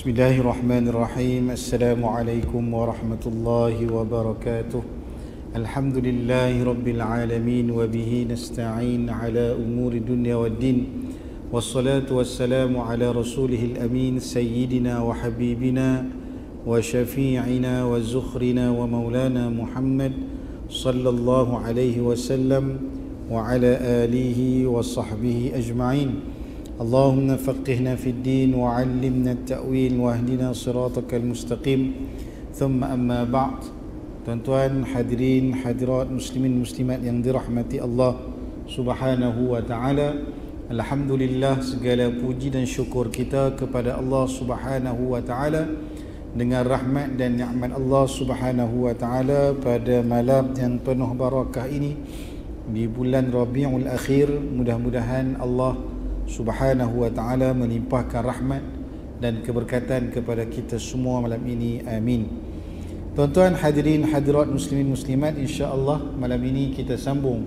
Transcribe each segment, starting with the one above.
بسم الله الرحمن الرحيم السلام عليكم ورحمة الله وبركاته الحمد لله رب العالمين وبه نستعين على أمور الدنيا والدين والصلاة والسلام على رسوله الأمين سيدنا وحبيبنا وشفيعنا وزخرنا ومولانا محمد صلى الله عليه وسلم وعلى آله وصحبه أجمعين اللهم فقهنا في الدين وعلمنا التأويل واهدنا صراطك المستقيم ثم أما بعد tuan-tuan hadirin hadirat muslimin muslimat yang dirahmati Allah Subhanahu wa taala alhamdulillah segala puji dan syukur kita kepada Allah Subhanahu wa taala dengan rahmat dan nikmat Allah Subhanahu wa taala pada malam yang penuh barakah ini di bulan Rabiul Akhir mudah-mudahan Allah Subhanahu wa taala melimpahkan rahmat dan keberkatan kepada kita semua malam ini. Amin. Tuan-tuan hadirin hadirat muslimin muslimat insya-Allah malam ini kita sambung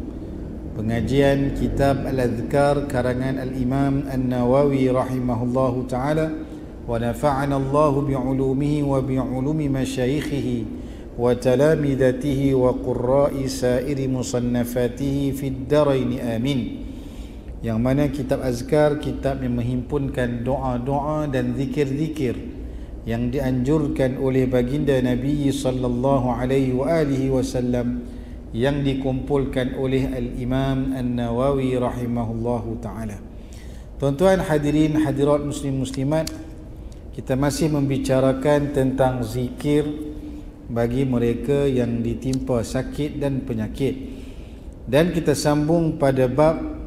pengajian kitab Al-Adhkar karangan Al-Imam An-Nawawi rahimahullahu taala wa nafa'ana Allah bi'ulumihi wa bi'ulumi masyayikhihi wa talamidatihi wa qurra'i sa'iri musannafatihi fid amin yang mana kitab azkar kitab yang menghimpunkan doa-doa dan zikir-zikir yang dianjurkan oleh baginda Nabi sallallahu alaihi wa alihi wasallam yang dikumpulkan oleh al-Imam An-Nawawi rahimahullahu taala. Tuan-tuan hadirin hadirat muslim muslimat kita masih membicarakan tentang zikir bagi mereka yang ditimpa sakit dan penyakit. Dan kita sambung pada bab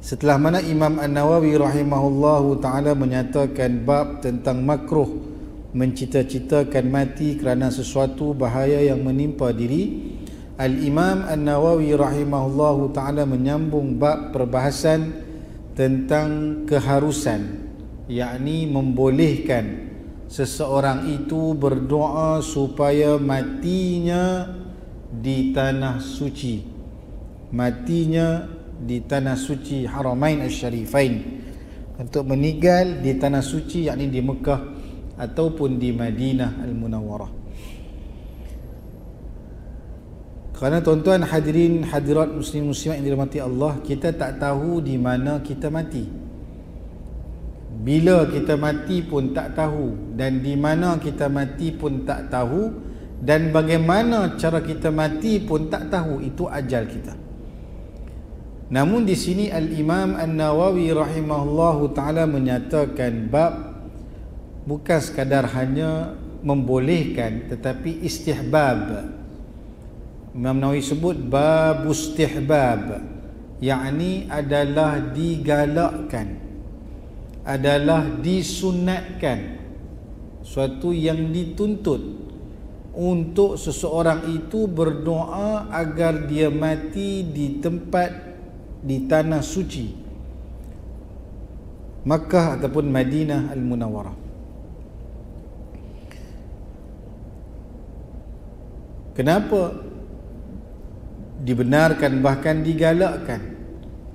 Setelah mana Imam An-Nawawi rahimahullahu taala menyatakan bab tentang makruh mencita-citakan mati kerana sesuatu bahaya yang menimpa diri, Al-Imam An-Nawawi rahimahullahu taala menyambung bab perbahasan tentang keharusan yakni membolehkan seseorang itu berdoa supaya matinya di tanah suci. Matinya di tanah suci Haramain Al-Syarifain untuk meninggal di tanah suci yakni di Mekah ataupun di Madinah Al-Munawwarah. Kerana tuan-tuan hadirin hadirat muslim muslimat yang dirahmati Allah, kita tak tahu di mana kita mati. Bila kita mati pun tak tahu dan di mana kita mati pun tak tahu dan bagaimana cara kita mati pun tak tahu itu ajal kita. Namun di sini Al-Imam An-Nawawi rahimahullahu taala menyatakan bab bukan sekadar hanya membolehkan tetapi istihbab. Imam Nawawi sebut bab istihbab yakni adalah digalakkan adalah disunatkan suatu yang dituntut untuk seseorang itu berdoa agar dia mati di tempat di tanah suci Makkah ataupun Madinah Al-Munawwarah. Kenapa dibenarkan bahkan digalakkan?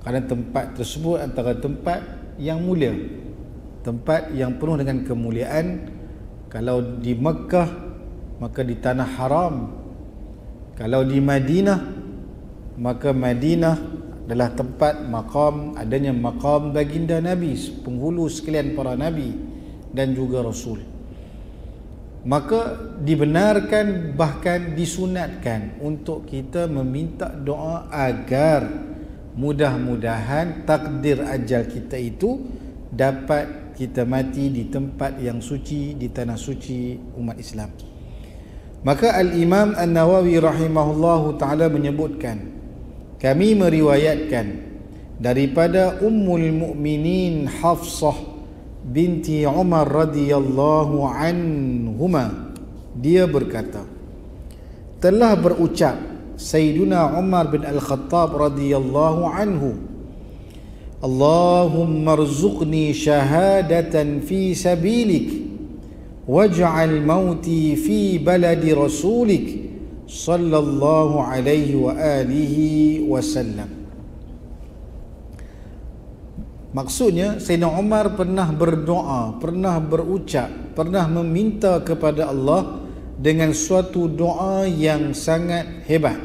Kerana tempat tersebut antara tempat yang mulia tempat yang penuh dengan kemuliaan. Kalau di Mekah maka di tanah haram. Kalau di Madinah maka Madinah adalah tempat makam adanya makam baginda Nabi penghulu sekalian para Nabi dan juga Rasul. Maka dibenarkan bahkan disunatkan untuk kita meminta doa agar mudah-mudahan takdir ajal kita itu dapat kita mati di tempat yang suci di tanah suci umat Islam. Maka al-Imam An-Nawawi rahimahullahu taala menyebutkan kami meriwayatkan daripada Ummul Mukminin Hafsah binti Umar radhiyallahu anhuma dia berkata telah berucap Sayyiduna Umar bin Al-Khattab radhiyallahu anhu Allahumma rzuqni shahadatan fi sabilik waj'al mauti fi baladi rasulik sallallahu alaihi wa alihi wasallam Maksudnya Sayyidina Umar pernah berdoa, pernah berucap, pernah meminta kepada Allah dengan suatu doa yang sangat hebat.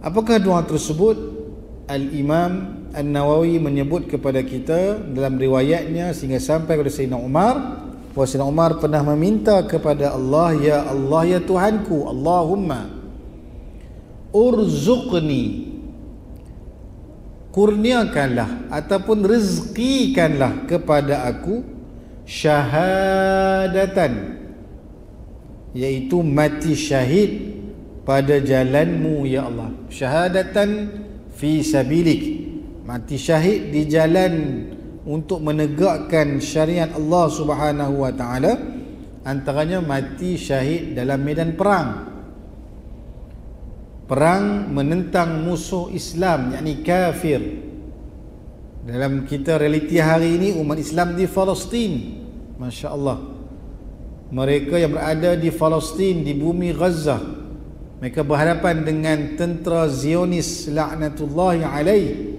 Apakah doa tersebut? Al-Imam An-Nawawi menyebut kepada kita dalam riwayatnya sehingga sampai kepada Sayyidina Umar, Sayyidina Umar pernah meminta kepada Allah Ya Allah ya Tuhanku Allahumma urzuqni kurniakanlah ataupun rezekikanlah kepada aku syahadatan iaitu mati syahid pada jalanmu ya Allah. Syahadatan fi sabilik. Mati syahid di jalan untuk menegakkan syariat Allah Subhanahu wa taala antaranya mati syahid dalam medan perang. Perang menentang musuh Islam yakni kafir. Dalam kita realiti hari ini umat Islam di Palestin masya-Allah. Mereka yang berada di Palestin di bumi Gaza mereka berhadapan dengan tentera Zionis laknatullahi alaih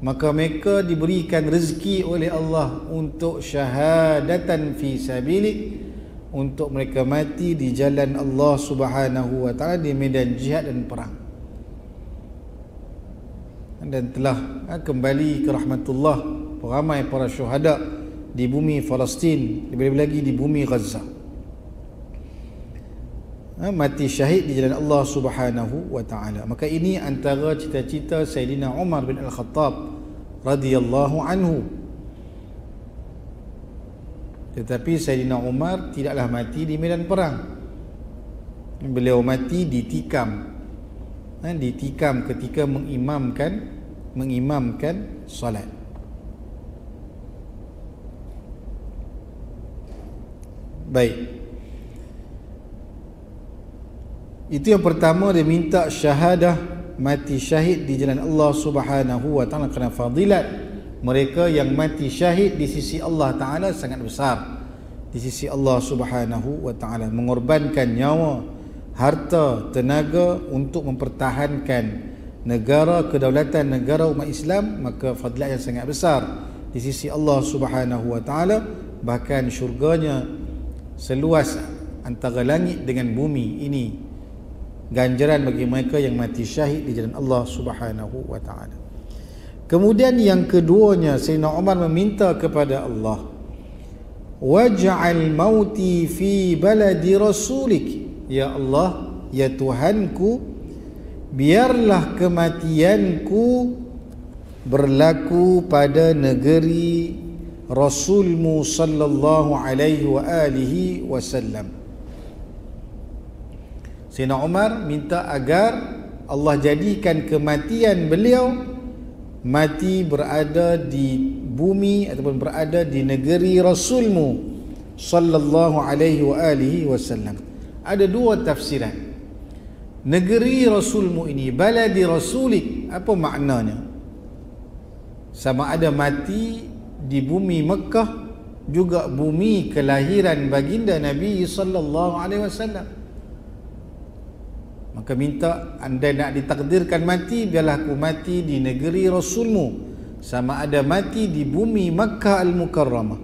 maka mereka diberikan rezeki oleh Allah untuk syahadatan fi sabilik untuk mereka mati di jalan Allah Subhanahu wa taala di medan jihad dan perang. Dan telah ha, kembali ke rahmatullah ramai para syuhada di bumi Palestin, lebih-lebih lagi di bumi Gaza. Ha, mati syahid di jalan Allah Subhanahu wa taala. Maka ini antara cita-cita Sayyidina Umar bin Al-Khattab radhiyallahu anhu tetapi Sayyidina Umar tidaklah mati di medan perang. Beliau mati ditikam. Ha, ditikam ketika mengimamkan mengimamkan solat. Baik. Itu yang pertama dia minta syahadah mati syahid di jalan Allah Subhanahu wa taala kerana fadilat. Mereka yang mati syahid di sisi Allah Ta'ala sangat besar. Di sisi Allah Subhanahu wa Ta'ala mengorbankan nyawa harta tenaga untuk mempertahankan negara kedaulatan negara umat Islam maka fadilat yang sangat besar. Di sisi Allah Subhanahu wa Ta'ala bahkan syurganya seluas antara langit dengan bumi ini ganjaran bagi mereka yang mati syahid di jalan Allah Subhanahu wa Ta'ala. Kemudian yang keduanya Sayyidina Umar meminta kepada Allah Waj'al mauti fi baladi rasulik. Ya Allah Ya Tuhanku Biarlah kematianku Berlaku pada negeri Rasulmu sallallahu alaihi wa alihi wasallam Sayyidina Umar minta agar Allah jadikan kematian beliau mati berada di bumi ataupun berada di negeri rasulmu sallallahu alaihi wa alihi wasallam. Ada dua tafsiran. Negeri rasulmu ini baladi rasulik apa maknanya? Sama ada mati di bumi Mekah juga bumi kelahiran baginda Nabi sallallahu alaihi wasallam Maka minta anda nak ditakdirkan mati Biarlah aku mati di negeri Rasulmu. Sama ada mati di bumi Makkah Al-Mukarramah.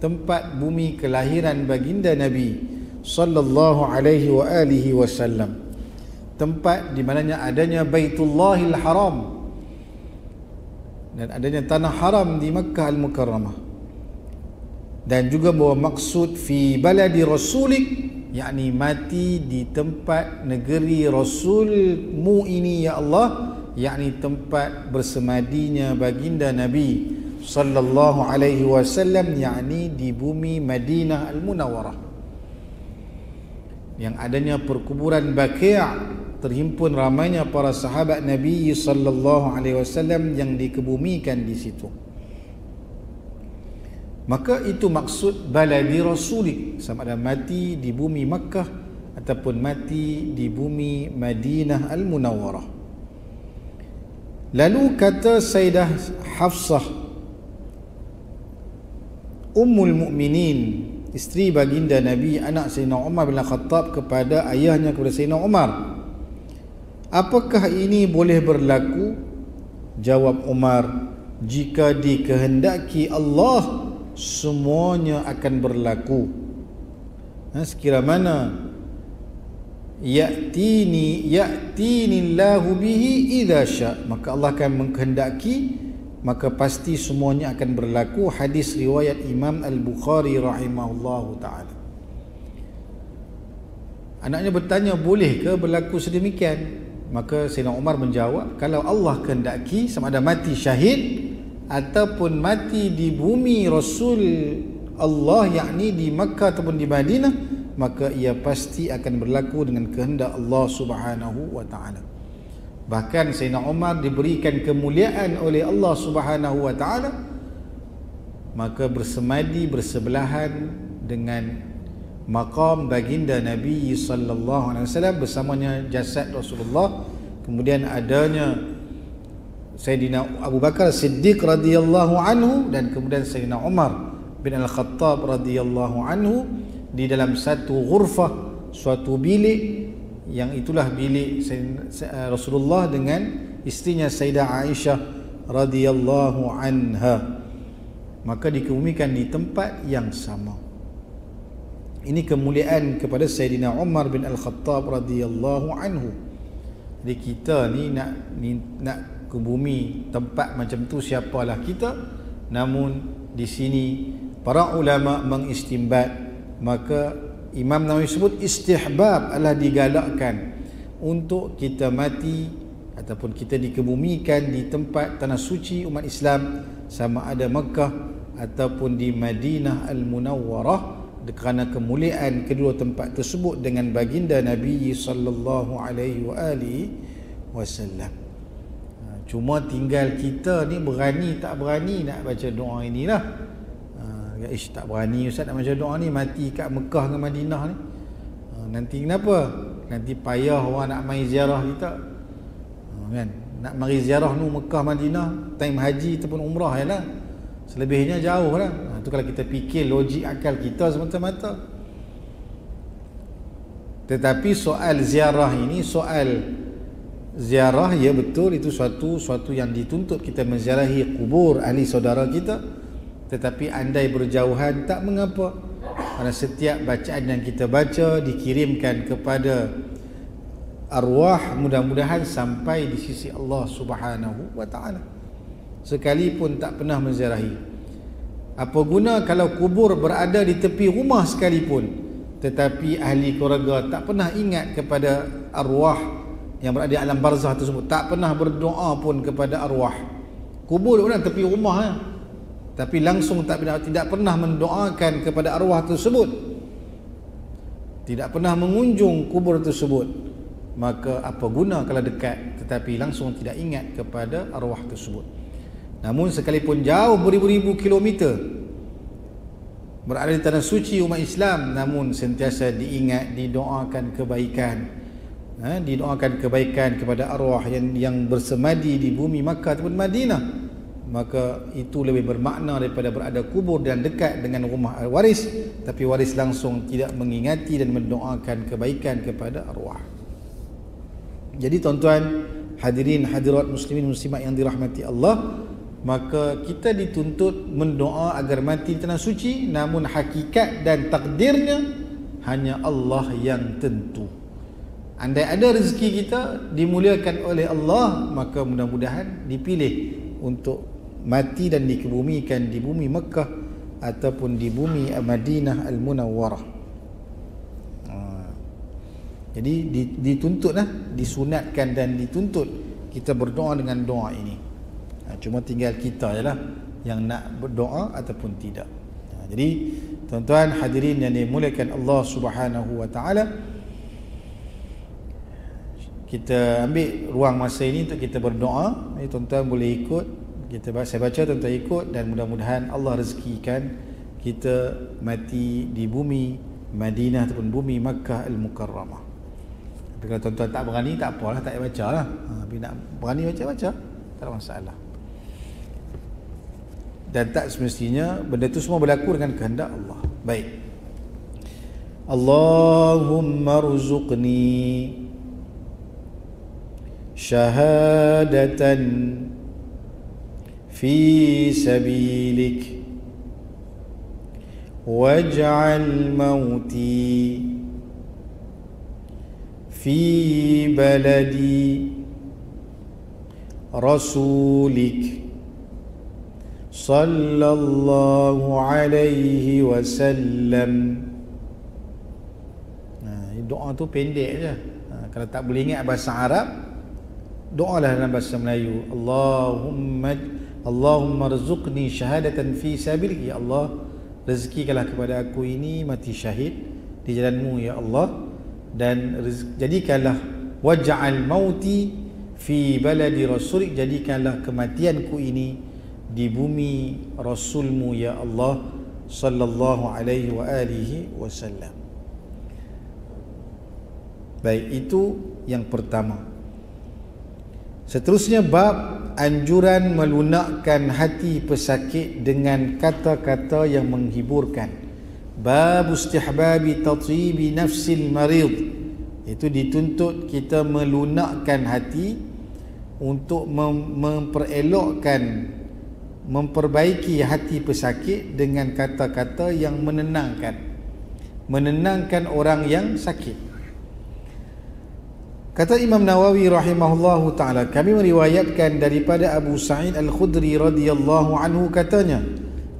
Tempat bumi kelahiran baginda Nabi Sallallahu alaihi wa alihi wasallam. Tempat di mananya adanya Baitullahil Haram. Dan adanya tanah haram di Makkah Al-Mukarramah. Dan juga bahawa maksud Fi baladi Rasulik yakni mati di tempat negeri Rasulmu ini ya Allah. Yakni tempat bersemadinya baginda Nabi sallallahu alaihi wasallam yakni di bumi Madinah Al-Munawwarah. Yang adanya perkuburan Baqi' terhimpun ramainya para sahabat Nabi sallallahu alaihi wasallam yang dikebumikan di situ maka itu maksud baladi rasulik. Sama ada mati di bumi Makkah ataupun mati di bumi Madinah Al-Munawwarah. Lalu kata Sayyidah Hafsah Ummul Mukminin isteri baginda Nabi anak Sayyidina Umar bin Khattab kepada ayahnya kepada Sayyidina Umar. Apakah ini boleh berlaku? Jawab Umar jika dikehendaki Allah semuanya akan berlaku. Ha, sekira mana? Ya'tini ya'tini Allahu bihi idza sya. Maka Allah akan menghendaki maka pasti semuanya akan berlaku. Hadis riwayat Imam Al-Bukhari rahimahullahu taala. Anaknya bertanya boleh ke berlaku sedemikian? Maka Sayyidina Umar menjawab kalau Allah kehendaki sama ada mati syahid ataupun mati di bumi Rasul Allah yakni di Makkah ataupun di Madinah maka ia pasti akan berlaku dengan kehendak Allah Subhanahu wa taala. Bahkan Sayyidina Umar diberikan kemuliaan oleh Allah Subhanahu wa taala maka bersemadi bersebelahan dengan maqam baginda Nabi sallallahu alaihi wasallam bersamanya jasad Rasulullah kemudian adanya Sayyidina Abu Bakar Siddiq radhiyallahu anhu dan kemudian Sayyidina Umar bin Al-Khattab radhiyallahu anhu di dalam satu ghurfah suatu bilik yang itulah bilik Rasulullah dengan istrinya Sayyidah Aisyah radhiyallahu anha. Maka dikebumikan di tempat yang sama. Ini kemuliaan kepada Sayyidina Umar bin Al-Khattab radhiyallahu anhu. Jadi kita ni nak ni, nak ke bumi tempat macam tu siapalah kita. Namun di sini para ulama mengistimbat maka Imam Nawawi sebut istihbab adalah digalakkan untuk kita mati ataupun kita dikebumikan di tempat tanah suci umat Islam sama ada Mekah ataupun di Madinah Al-Munawwarah kerana kemuliaan kedua tempat tersebut dengan baginda Nabi sallallahu alaihi wa alihi wasallam Cuma tinggal kita ni berani tak berani nak baca doa inilah. Ha, ish tak berani Ustaz nak baca doa ni mati kat Mekah dengan Madinah ni. Ha, nanti kenapa? Nanti payah orang nak mai ziarah kita. Ha, kan? Nak mari ziarah nu Mekah Madinah time haji ataupun umrah ya lah. Selebihnya jauh lah. Ha, tu kalau kita fikir logik akal kita semata-mata. Tetapi soal ziarah ini soal ziarah ya betul itu suatu suatu yang dituntut kita menziarahi kubur ahli saudara kita. Tetapi andai berjauhan tak mengapa. Kerana setiap bacaan yang kita baca dikirimkan kepada arwah mudah-mudahan sampai di sisi Allah Subhanahu wa taala. Sekalipun tak pernah menziarahi. Apa guna kalau kubur berada di tepi rumah sekalipun? Tetapi ahli keluarga tak pernah ingat kepada arwah yang berada di alam barzah tersebut. Tak pernah berdoa pun kepada arwah. Kubur orang tepi rumah ya. tapi langsung tak pernah tidak pernah mendoakan kepada arwah tersebut. Tidak pernah mengunjung kubur tersebut. Maka apa guna kalau dekat? Tetapi langsung tidak ingat kepada arwah tersebut. Namun sekalipun jauh beribu-ribu kilometer berada di tanah suci umat Islam namun sentiasa diingat didoakan kebaikan ha, didoakan kebaikan kepada arwah yang yang bersemadi di bumi Makkah ataupun Madinah. Maka itu lebih bermakna daripada berada kubur dan dekat dengan rumah waris. Tapi waris langsung tidak mengingati dan mendoakan kebaikan kepada arwah. Jadi tuan-tuan hadirin hadirat muslimin muslimat yang dirahmati Allah maka kita dituntut mendoa agar mati tanah suci. Namun hakikat dan takdirnya hanya Allah yang tentu Andai ada rezeki kita dimuliakan oleh Allah maka mudah-mudahan dipilih untuk mati dan dikebumikan di bumi Mekah ataupun di bumi Madinah Al-Munawwarah. Ha. Jadi dituntutlah, disunatkan dan dituntut kita berdoa dengan doa ini. Ha, cuma tinggal kita jelah yang nak berdoa ataupun tidak. Ha, jadi tuan-tuan hadirin yang dimuliakan Allah Subhanahu wa taala, kita ambil ruang masa ini untuk kita berdoa. Eh, tuan-tuan boleh ikut. Kita saya baca tuan-tuan ikut dan mudah-mudahan Allah rezekikan kita mati di bumi Madinah ataupun bumi Makkah Al-Mukarramah. Tapi kalau tuan-tuan tak berani tak apalah tak payah baca lah. Ha, tapi nak berani baca-baca tak ada masalah. Dan tak semestinya benda itu semua berlaku dengan kehendak Allah. Baik. Allahumma ruzuqni شهادة في سبيلك واجعل موتي في بلدي رسولك صلى الله عليه وسلم doa tu pendek je ha, kalau tak boleh ingat bahasa Arab doalah dalam bahasa Melayu Allahumma Allahumma rzuqni syahadatan fi sabilik. Ya Allah rezekikanlah kepada aku ini mati syahid di jalanmu ya Allah. Dan jadikanlah waj'al mauti fi baladi rasulik jadikanlah kematianku ini di bumi rasulmu ya Allah sallallahu alaihi wa alihi wasallam. Baik, itu yang pertama. Seterusnya bab anjuran melunakkan hati pesakit dengan kata-kata yang menghiburkan. Bab istihbabi tatibi nafsil marid. Itu dituntut kita melunakkan hati untuk mem- memperelokkan memperbaiki hati pesakit dengan kata-kata yang menenangkan. Menenangkan orang yang sakit. Kata Imam Nawawi rahimahullahu taala kami meriwayatkan daripada Abu Sa'id Al-Khudri radhiyallahu anhu katanya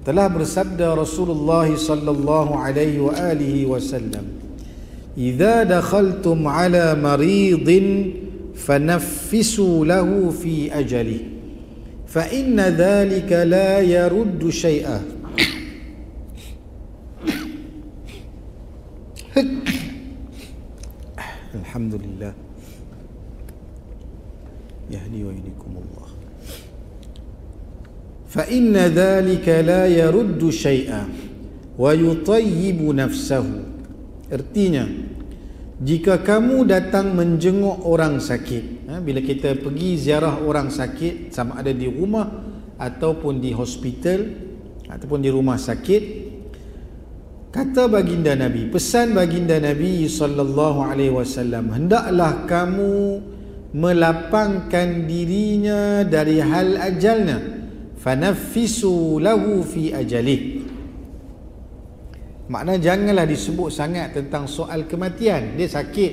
telah bersabda Rasulullah sallallahu alaihi wa alihi wasallam Idza dakhaltum ala maridin fanaffisu lahu fi ajali fa inna dhalika la yaruddu shay'a Alhamdulillah يهدي ويهديكم الله فإن ذلك لا يرد شيئا ويطيب نفسه artinya jika kamu datang menjenguk orang sakit ha, bila kita pergi ziarah orang sakit sama ada di rumah ataupun di hospital ataupun di rumah sakit kata baginda Nabi pesan baginda Nabi sallallahu alaihi wasallam hendaklah kamu melapangkan dirinya dari hal ajalnya. Fanaffisu lahu fi ajali. Makna janganlah disebut sangat tentang soal kematian. Dia sakit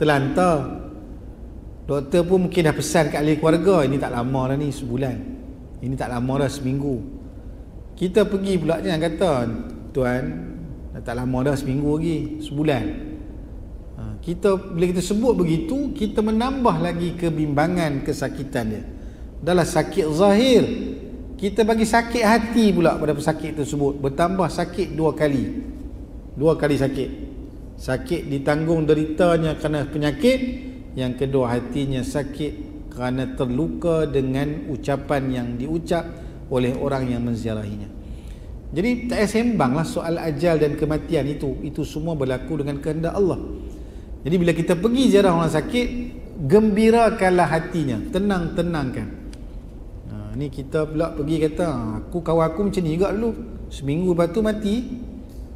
terlantar. Doktor pun mungkin dah pesan kat ahli keluarga ini tak lama dah ni sebulan. Ini tak lama dah seminggu. Kita pergi pula jangan kata tuan dah tak lama dah seminggu lagi sebulan kita bila kita sebut begitu kita menambah lagi kebimbangan kesakitan dia. Adalah sakit zahir. Kita bagi sakit hati pula pada pesakit tersebut. Bertambah sakit dua kali. Dua kali sakit. Sakit ditanggung deritanya kerana penyakit. Yang kedua hatinya sakit kerana terluka dengan ucapan yang diucap oleh orang yang menziarahinya. Jadi tak sembanglah soal ajal dan kematian itu. Itu semua berlaku dengan kehendak Allah jadi bila kita pergi ziarah orang sakit, gembirakanlah hatinya, tenang-tenangkan. Ha, ni kita pula pergi kata, ha, aku kawan aku macam ni juga dulu. Seminggu lepas tu mati.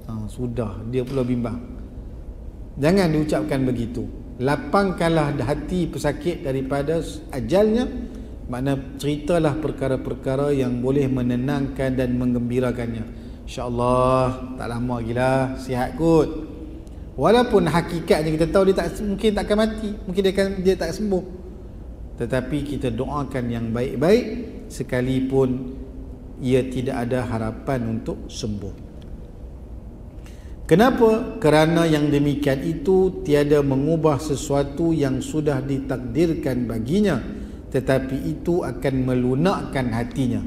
Ha, sudah, dia pula bimbang. Jangan diucapkan begitu. Lapangkanlah hati pesakit daripada ajalnya. Makna ceritalah perkara-perkara yang boleh menenangkan dan menggembirakannya. InsyaAllah tak lama lagi lah. Sihat kot. Walaupun hakikatnya kita tahu dia tak mungkin tak akan mati, mungkin dia akan dia tak sembuh. Tetapi kita doakan yang baik-baik sekalipun ia tidak ada harapan untuk sembuh. Kenapa? Kerana yang demikian itu tiada mengubah sesuatu yang sudah ditakdirkan baginya tetapi itu akan melunakkan hatinya.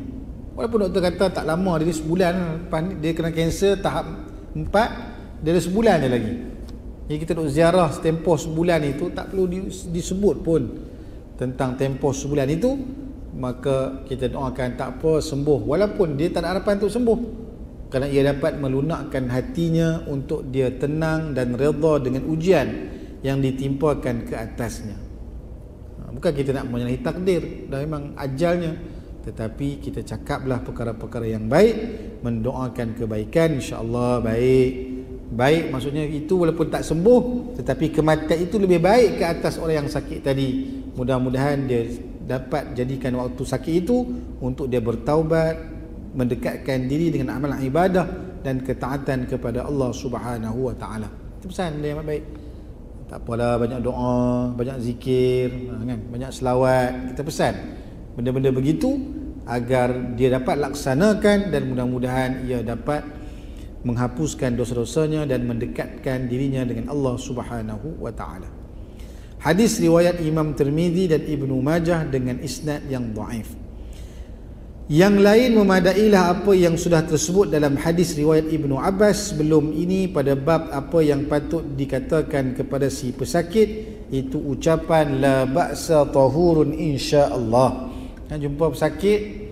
Walaupun doktor kata tak lama dia sebulan dia kena kanser tahap 4 dia ada sebulan je lagi. Jadi kita duk ziarah tempoh sebulan itu tak perlu disebut pun tentang tempoh sebulan itu maka kita doakan tak apa sembuh. Walaupun dia tak ada harapan untuk sembuh kerana ia dapat melunakkan hatinya untuk dia tenang dan redha dengan ujian yang ditimpakan ke atasnya. Ha, bukan kita nak menyalahi takdir dah memang ajalnya. Tetapi kita cakaplah perkara-perkara yang baik mendoakan kebaikan insya-Allah baik baik maksudnya itu walaupun tak sembuh tetapi kematian itu lebih baik ke atas orang yang sakit tadi mudah-mudahan dia dapat jadikan waktu sakit itu untuk dia bertaubat mendekatkan diri dengan amalan ibadah dan ketaatan kepada Allah Subhanahu wa taala. Itu pesan dia yang baik. Tak apalah banyak doa, banyak zikir, ha, kan? Banyak selawat. Kita pesan benda-benda begitu agar dia dapat laksanakan dan mudah-mudahan ia dapat menghapuskan dosa-dosanya dan mendekatkan dirinya dengan Allah Subhanahu wa taala. Hadis riwayat Imam Tirmizi dan Ibnu Majah dengan isnad yang dhaif. Yang lain memadailah apa yang sudah tersebut dalam hadis riwayat Ibnu Abbas sebelum ini pada bab apa yang patut dikatakan kepada si pesakit itu ucapan la ba'sa tahurun insya-Allah. Yang jumpa pesakit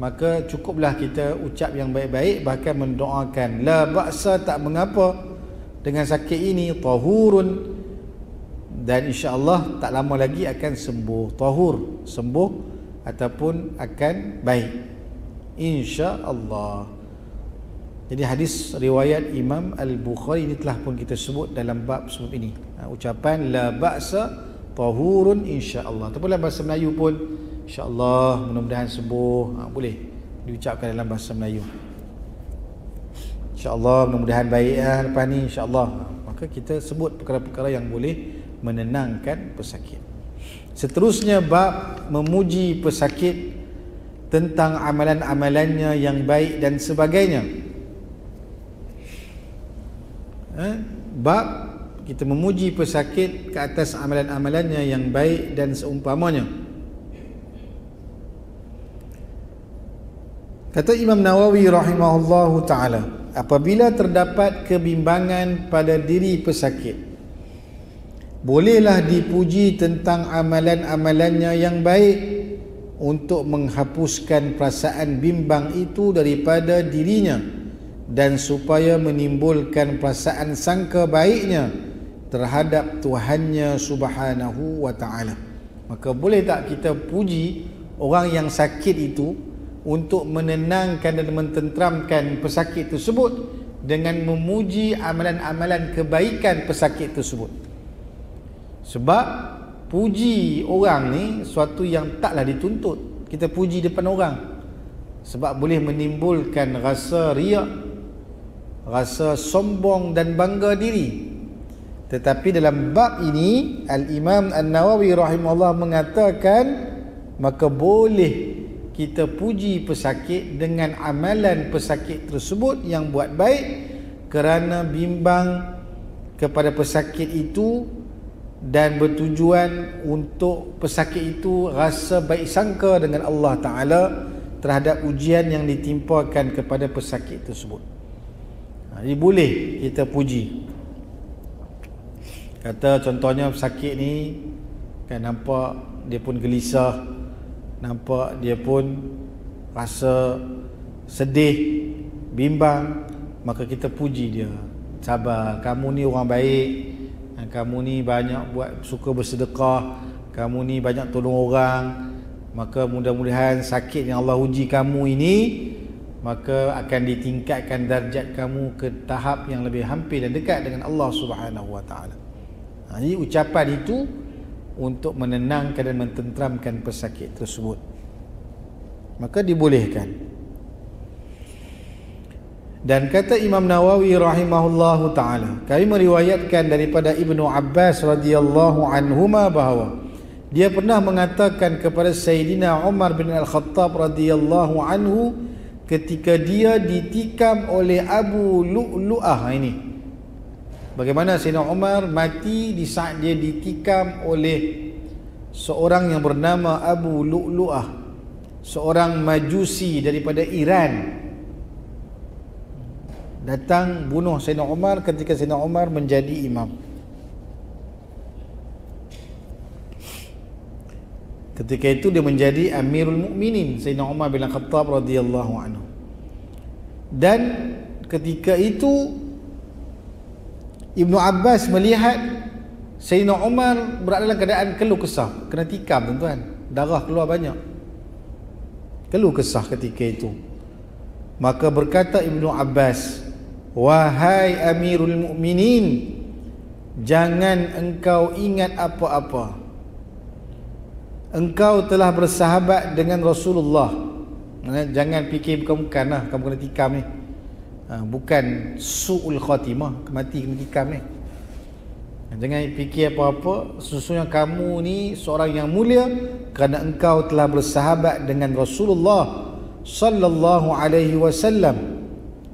maka cukuplah kita ucap yang baik-baik bahkan mendoakan. La ba'sa tak mengapa. Dengan sakit ini tahurun. Dan insya-Allah tak lama lagi akan sembuh. Tahur sembuh ataupun akan baik. insya-Allah. Jadi hadis riwayat Imam Al-Bukhari ini telah pun kita sebut dalam bab sebelum ini. Ha, ucapan la ba'sa tahurun insya-Allah. Ataupun dalam bahasa Melayu pun insya-Allah mudah-mudahan sembuh ha, boleh diucapkan dalam bahasa Melayu insya-Allah mudah-mudahan baik ya, lepas ni insya-Allah maka kita sebut perkara-perkara yang boleh menenangkan pesakit. Seterusnya bab memuji pesakit tentang amalan-amalannya yang baik dan sebagainya. Eh, bab kita memuji pesakit ke atas amalan-amalannya yang baik dan seumpamanya. Kata Imam Nawawi rahimahullahu taala, apabila terdapat kebimbangan pada diri pesakit, bolehlah dipuji tentang amalan-amalannya yang baik untuk menghapuskan perasaan bimbang itu daripada dirinya dan supaya menimbulkan perasaan sangka baiknya terhadap Tuhannya Subhanahu wa taala. Maka boleh tak kita puji orang yang sakit itu untuk menenangkan dan mententeramkan pesakit tersebut dengan memuji amalan-amalan kebaikan pesakit tersebut. Sebab puji orang ni suatu yang taklah dituntut. Kita puji depan orang. Sebab boleh menimbulkan rasa riak, rasa sombong dan bangga diri. Tetapi dalam bab ini Al-Imam An-Nawawi rahimahullah mengatakan maka boleh kita puji pesakit dengan amalan pesakit tersebut yang buat baik kerana bimbang kepada pesakit itu dan bertujuan untuk pesakit itu rasa baik sangka dengan Allah Ta'ala terhadap ujian yang ditimpakan kepada pesakit tersebut. Ha, jadi boleh kita puji. Kata contohnya pesakit ni kan nampak dia pun gelisah nampak dia pun rasa sedih bimbang maka kita puji dia. Sabar kamu ni orang baik. Kamu ni banyak buat suka bersedekah. Kamu ni banyak tolong orang. Maka mudah-mudahan sakit yang Allah uji kamu ini maka akan ditingkatkan darjat kamu ke tahap yang lebih hampir dan dekat dengan Allah Subhanahu wa taala. Ha, jadi ucapan itu untuk menenangkan dan mententeramkan pesakit tersebut. Maka dibolehkan. Dan kata Imam Nawawi rahimahullahu taala, kami meriwayatkan daripada Ibnu Abbas radhiyallahu anhuma bahawa dia pernah mengatakan kepada Sayyidina Umar bin Al-Khattab radhiyallahu anhu ketika dia ditikam oleh Abu Lu'lu'ah ini. Bagaimana Sayyidina Umar mati di saat dia ditikam oleh seorang yang bernama Abu Lu'lu'ah, seorang majusi daripada Iran datang bunuh Sayyidina Umar ketika Sayyidina Umar menjadi imam. Ketika itu dia menjadi Amirul Mukminin Sayyidina Umar bin Khattab radhiyallahu anhu. Dan ketika itu Ibnu Abbas melihat Sayyidina Umar berada dalam keadaan keluh kesah, kena tikam tuan-tuan. Darah keluar banyak. Keluh kesah ketika itu. Maka berkata Ibnu Abbas, Wahai Amirul Mukminin, jangan engkau ingat apa-apa. engkau telah bersahabat dengan Rasulullah jangan fikir bukan-bukan lah kamu kena tikam ni ha, bukan su'ul khatimah mati kena tikam ni. Jangan fikir apa-apa sesungguhnya kamu ni seorang yang mulia kerana engkau telah bersahabat dengan Rasulullah sallallahu alaihi wasallam.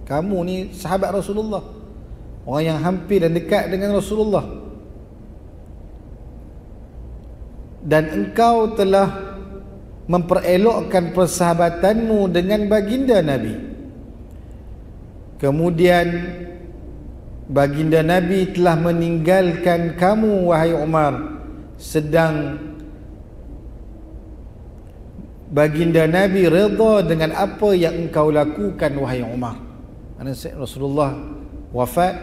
Kamu ni sahabat Rasulullah. Orang yang hampir dan dekat dengan Rasulullah. Dan engkau telah memperelokkan persahabatanmu dengan baginda Nabi. Kemudian baginda Nabi telah meninggalkan kamu wahai Umar sedang baginda Nabi redha dengan apa yang engkau lakukan wahai Umar. Rasulullah wafat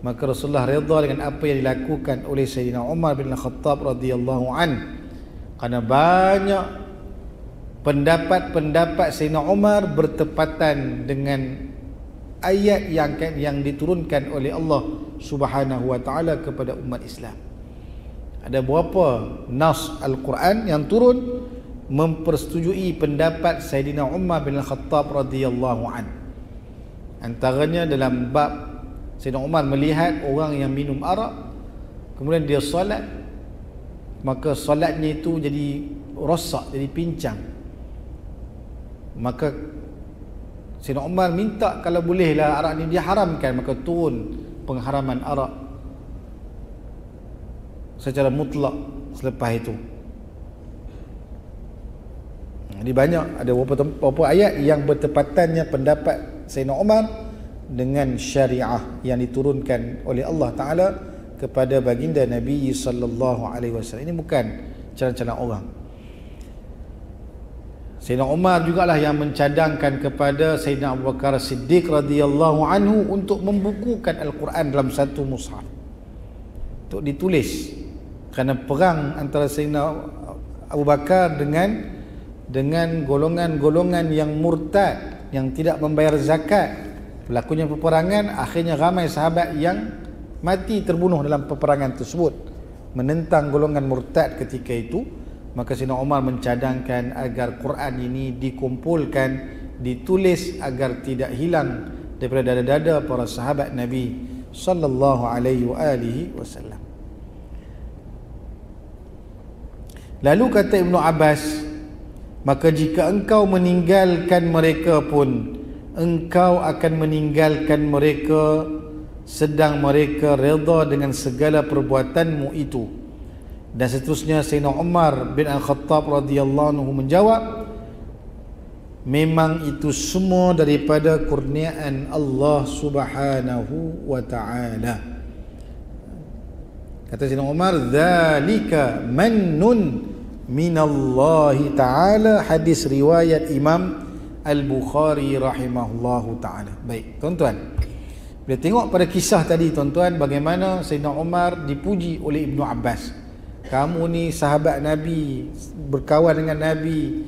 maka Rasulullah redha dengan apa yang dilakukan oleh Sayyidina Umar bin Khattab radhiyallahu an kerana banyak pendapat-pendapat Sayyidina Umar bertepatan dengan ayat yang yang diturunkan oleh Allah Subhanahu wa taala kepada umat Islam. Ada beberapa nas Al-Quran yang turun mempersetujui pendapat Sayyidina Umar bin Al-Khattab radhiyallahu an. Antaranya dalam bab Sayyidina Umar melihat orang yang minum arak kemudian dia solat maka solatnya itu jadi rosak jadi pincang maka Sayyidina Umar minta kalau bolehlah arak ni diharamkan maka turun pengharaman arak secara mutlak selepas itu jadi banyak ada beberapa, beberapa ayat yang bertepatannya pendapat Sayyidina Umar dengan syariah yang diturunkan oleh Allah Ta'ala kepada baginda Nabi sallallahu alaihi wasallam. Ini bukan cara-cara orang. Sayyidina Umar jugalah yang mencadangkan kepada Sayyidina Abu Bakar Siddiq radhiyallahu anhu untuk membukukan Al-Quran dalam satu mushaf. Untuk ditulis kerana perang antara Sayyidina Abu Bakar dengan dengan golongan-golongan yang murtad yang tidak membayar zakat berlakunya peperangan akhirnya ramai sahabat yang mati terbunuh dalam peperangan tersebut menentang golongan murtad ketika itu maka Sayyidina Umar mencadangkan agar Quran ini dikumpulkan ditulis agar tidak hilang daripada dada-dada para sahabat Nabi sallallahu alaihi wasallam. Lalu kata Ibnu Abbas maka jika engkau meninggalkan mereka pun engkau akan meninggalkan mereka sedang mereka redha dengan segala perbuatanmu itu dan seterusnya Sayyidina Umar bin Al-Khattab radhiyallahu anhu menjawab memang itu semua daripada kurniaan Allah Subhanahu wa taala. Kata Sayyidina Umar zalika mannun minallahi taala. Hadis riwayat Imam Al-Bukhari rahimahullahu taala. Baik tuan-tuan. Bila tengok pada kisah tadi tuan-tuan bagaimana Sayyidina Umar dipuji oleh Ibnu Abbas. Kamu ni sahabat Nabi, berkawan dengan Nabi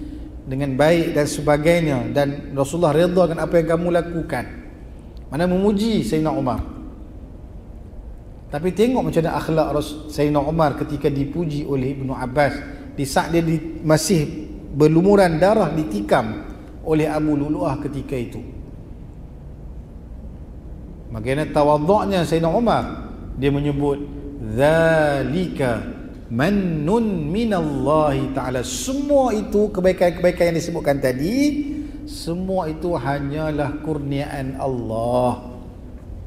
dengan baik dan sebagainya dan Rasulullah redha dengan apa yang kamu lakukan. Mana memuji Sayyidina Umar. Tapi tengok macam mana akhlak Sayyidina Umar ketika dipuji oleh Ibnu Abbas di saat dia di, masih berlumuran darah ditikam oleh Abu Lulu'ah ketika itu. Makanya tawaduknya Sayyidina Umar dia menyebut zalika mannun minallahi taala. Semua itu kebaikan-kebaikan yang disebutkan tadi semua itu hanyalah kurniaan Allah.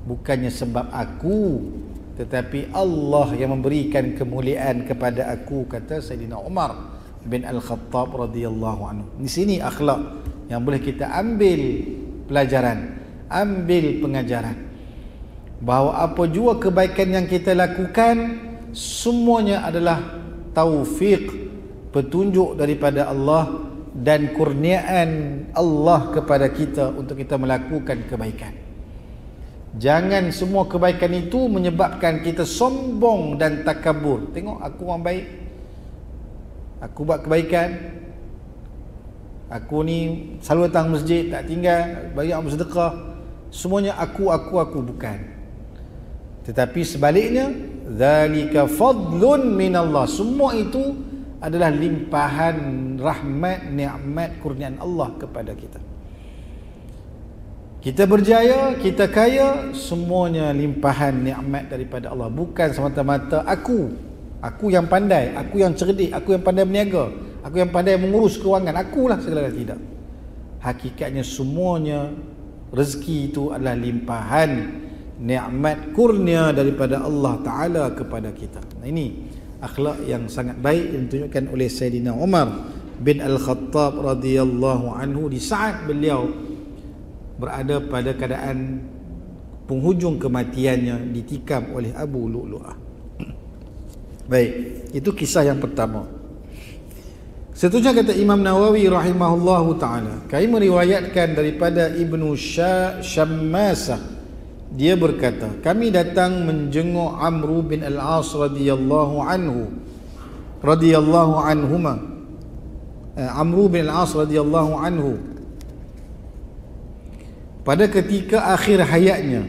Bukannya sebab aku tetapi Allah yang memberikan kemuliaan kepada aku kata Sayyidina Umar bin Al-Khattab radhiyallahu anhu. Di sini akhlak yang boleh kita ambil pelajaran ambil pengajaran. Bahawa apa jua kebaikan yang kita lakukan semuanya adalah taufik petunjuk daripada Allah dan kurniaan Allah kepada kita untuk kita melakukan kebaikan. Jangan semua kebaikan itu menyebabkan kita sombong dan takabur tengok aku orang baik. Aku buat kebaikan. Aku ni selalu datang masjid tak tinggal banyak bersedekah. Semuanya aku aku aku bukan. Tetapi sebaliknya zalika fadlun minallah semua itu adalah limpahan rahmat nikmat kurniaan Allah kepada kita kita berjaya, kita kaya, semuanya limpahan nikmat daripada Allah. Bukan semata-mata aku. Aku yang pandai, aku yang cerdik, aku yang pandai berniaga, aku yang pandai mengurus kewangan. Akulah segala tidak. Hakikatnya semuanya rezeki itu adalah limpahan nikmat kurnia daripada Allah Taala kepada kita. Nah, ini akhlak yang sangat baik yang ditunjukkan oleh Sayyidina Umar bin Al-Khattab radhiyallahu anhu di saat beliau berada pada keadaan penghujung kematiannya ditikam oleh Abu Lu'lu'ah. Baik, itu kisah yang pertama. Seterusnya kata Imam Nawawi rahimahullahu taala, kami meriwayatkan daripada Ibnu Syammasah dia berkata, kami datang menjenguk Amr bin Al-As radhiyallahu anhu radhiyallahu anhuma. Eh, Amr bin Al-As radhiyallahu anhu. Pada ketika akhir hayatnya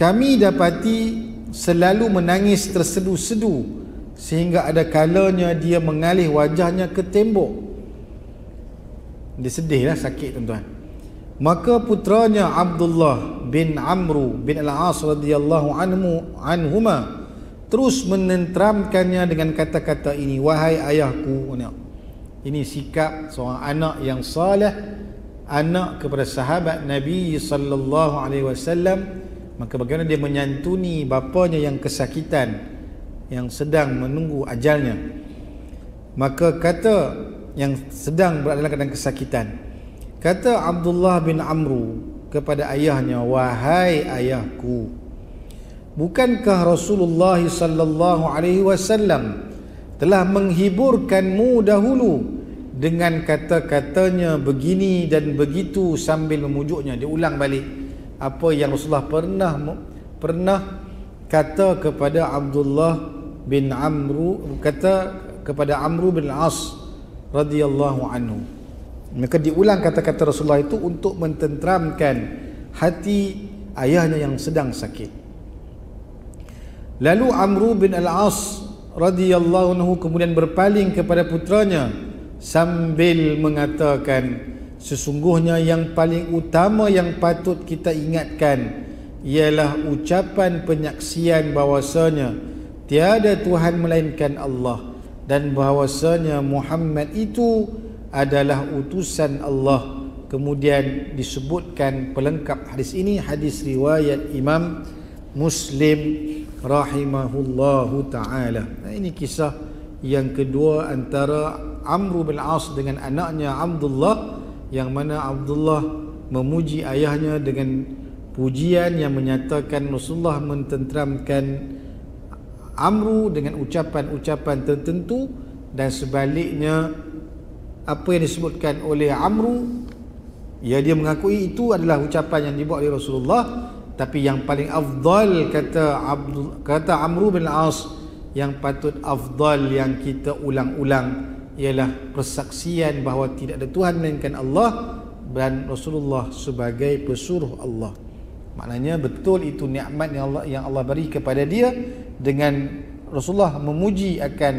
kami dapati selalu menangis tersedu-sedu sehingga ada kalanya dia mengalih wajahnya ke tembok. Dia sedih lah sakit tuan-tuan maka putranya Abdullah bin Amru bin Al-As radhiyallahu anhu anhuma terus menenteramkannya dengan kata-kata ini wahai ayahku ini sikap seorang anak yang saleh anak kepada sahabat Nabi sallallahu alaihi wasallam. Maka bagaimana dia menyantuni bapanya yang kesakitan yang sedang menunggu ajalnya. Maka kata yang sedang berada dalam keadaan kesakitan kata Abdullah bin Amru kepada ayahnya wahai ayahku bukankah Rasulullah sallallahu alaihi wasallam telah menghiburkanmu dahulu dengan kata-katanya begini dan begitu sambil memujuknya? Dia ulang balik apa yang Rasulullah pernah pernah kata kepada Abdullah bin Amru kata kepada Amru bin As radhiyallahu anhu maka diulang kata-kata Rasulullah itu untuk mententeramkan hati ayahnya yang sedang sakit. Lalu Amru bin Al-As radhiyallahu anhu kemudian berpaling kepada putranya sambil mengatakan sesungguhnya yang paling utama yang patut kita ingatkan ialah ucapan penyaksian bahawasanya tiada Tuhan melainkan Allah dan bahawasanya Muhammad itu adalah utusan Allah. Kemudian disebutkan pelengkap hadis ini hadis riwayat Imam Muslim rahimahullahu taala. Ini kisah yang kedua antara Amr bin As dengan anaknya Abdullah yang mana Abdullah memuji ayahnya dengan pujian yang menyatakan Rasulullah mententeramkan Amru dengan ucapan-ucapan tertentu dan sebaliknya apa yang disebutkan oleh Amru ya dia mengakui itu adalah ucapan yang dibuat oleh Rasulullah tapi yang paling afdal kata Abdul kata Amru bin As yang patut afdal yang kita ulang-ulang ialah persaksian bahawa tidak ada Tuhan melainkan Allah dan Rasulullah sebagai pesuruh Allah. Maknanya betul itu nikmat yang Allah yang Allah beri kepada dia dengan Rasulullah memuji akan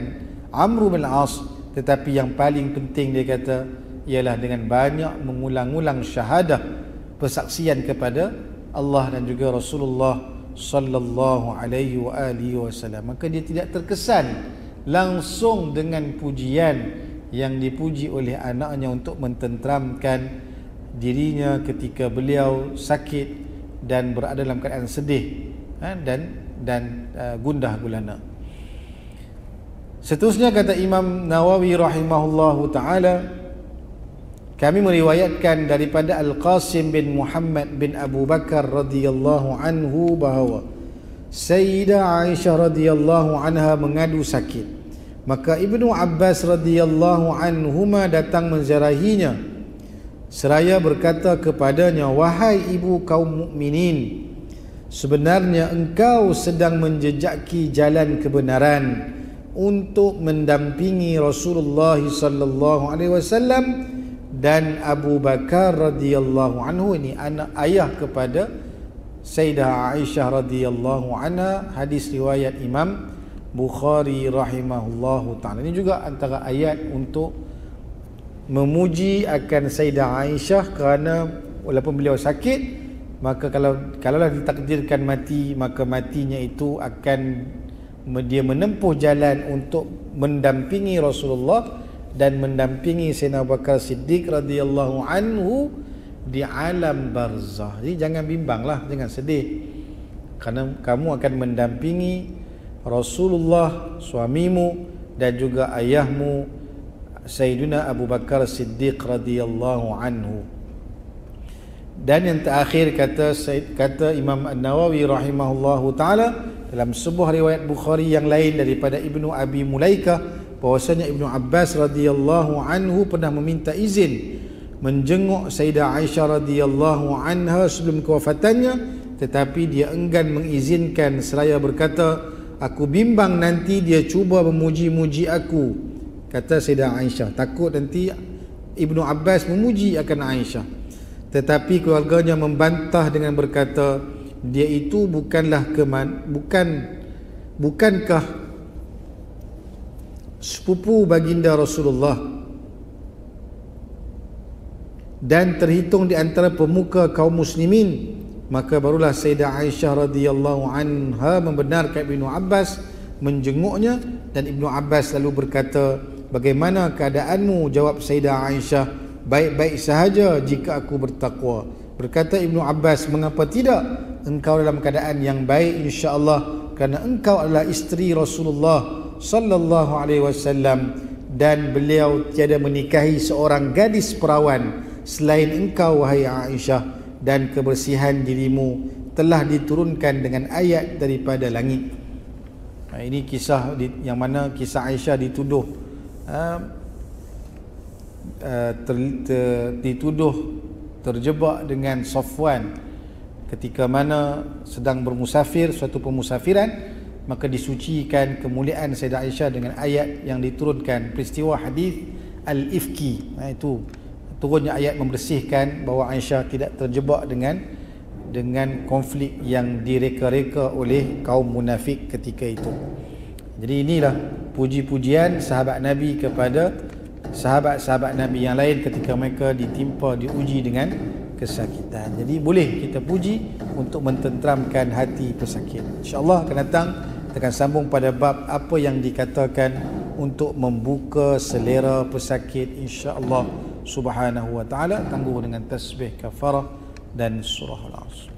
Amr bin As tetapi yang paling penting dia kata ialah dengan banyak mengulang-ulang syahadah persaksian kepada Allah dan juga Rasulullah sallallahu alaihi wa alihi wasallam maka dia tidak terkesan langsung dengan pujian yang dipuji oleh anaknya untuk mententeramkan dirinya ketika beliau sakit dan berada dalam keadaan sedih ha, dan dan uh, gundah gulana. Seterusnya kata Imam Nawawi rahimahullahu taala kami meriwayatkan daripada Al-Qasim bin Muhammad bin Abu Bakar radhiyallahu anhu bahawa Sayyidah Aisyah radhiyallahu anha mengadu sakit. Maka Ibnu Abbas radhiyallahu anhuma datang menziarahinya seraya berkata kepadanya wahai ibu kaum mukminin sebenarnya engkau sedang menjejaki jalan kebenaran untuk mendampingi Rasulullah sallallahu alaihi wasallam dan Abu Bakar radhiyallahu anhu ini anak ayah kepada Sayyidah Aisyah radhiyallahu anha hadis riwayat Imam Bukhari rahimahullahu taala. Ini juga antara ayat untuk memuji akan Sayyidah Aisyah kerana walaupun beliau sakit maka kalau kalaulah ditakdirkan mati maka matinya itu akan dia menempuh jalan untuk mendampingi Rasulullah dan mendampingi Sayyidina Abu Bakar Siddiq radhiyallahu anhu di alam barzah. Jadi jangan bimbanglah, jangan sedih. Karena kamu akan mendampingi Rasulullah suamimu dan juga ayahmu Sayyidina Abu Bakar Siddiq radhiyallahu anhu. Dan yang terakhir kata kata Imam An-Nawawi rahimahullahu taala dalam sebuah riwayat Bukhari yang lain daripada Ibnu Abi Mulaika bahwasanya Ibnu Abbas radhiyallahu anhu pernah meminta izin menjenguk Sayyidah Aisyah radhiyallahu anha sebelum kewafatannya tetapi dia enggan mengizinkan seraya berkata aku bimbang nanti dia cuba memuji-muji aku kata Sayyidah Aisyah. Takut nanti Ibnu Abbas memuji akan Aisyah. Tetapi keluarganya membantah dengan berkata dia itu bukanlah keman bukan bukankah sepupu baginda Rasulullah? Dan terhitung di antara pemuka kaum muslimin maka barulah Sayyidah Aisyah radhiyallahu anha membenarkan Ibnu Abbas menjenguknya dan Ibnu Abbas lalu berkata bagaimana keadaanmu? jawab Sayyidah Aisyah baik-baik sahaja jika aku bertakwa. Berkata Ibnu Abbas mengapa tidak engkau dalam keadaan yang baik insya-Allah kerana engkau adalah isteri Rasulullah sallallahu alaihi wasallam dan beliau tiada menikahi seorang gadis perawan selain engkau wahai Aisyah dan kebersihan dirimu telah diturunkan dengan ayat daripada langit. Ini kisah yang mana kisah Aisyah dituduh uh, uh, ter, ter, dituduh terjebak dengan Safwan ketika mana sedang bermusafir suatu pemusafiran maka disucikan kemuliaan Sayyidah Aisyah dengan ayat yang diturunkan peristiwa hadis al-ifki. Nah, itu turunnya ayat membersihkan bahawa Aisyah tidak terjebak dengan dengan konflik yang direka-reka oleh kaum munafik ketika itu. Jadi inilah puji-pujian sahabat Nabi kepada sahabat-sahabat Nabi yang lain ketika mereka ditimpa diuji dengan kesakitan. Jadi boleh kita puji untuk mententeramkan hati pesakit. Insya-Allah akan datang kita akan sambung pada bab apa yang dikatakan untuk membuka selera pesakit insya-Allah Subhanahu wa taala tangguh dengan tasbih kafarah dan surah al-asr.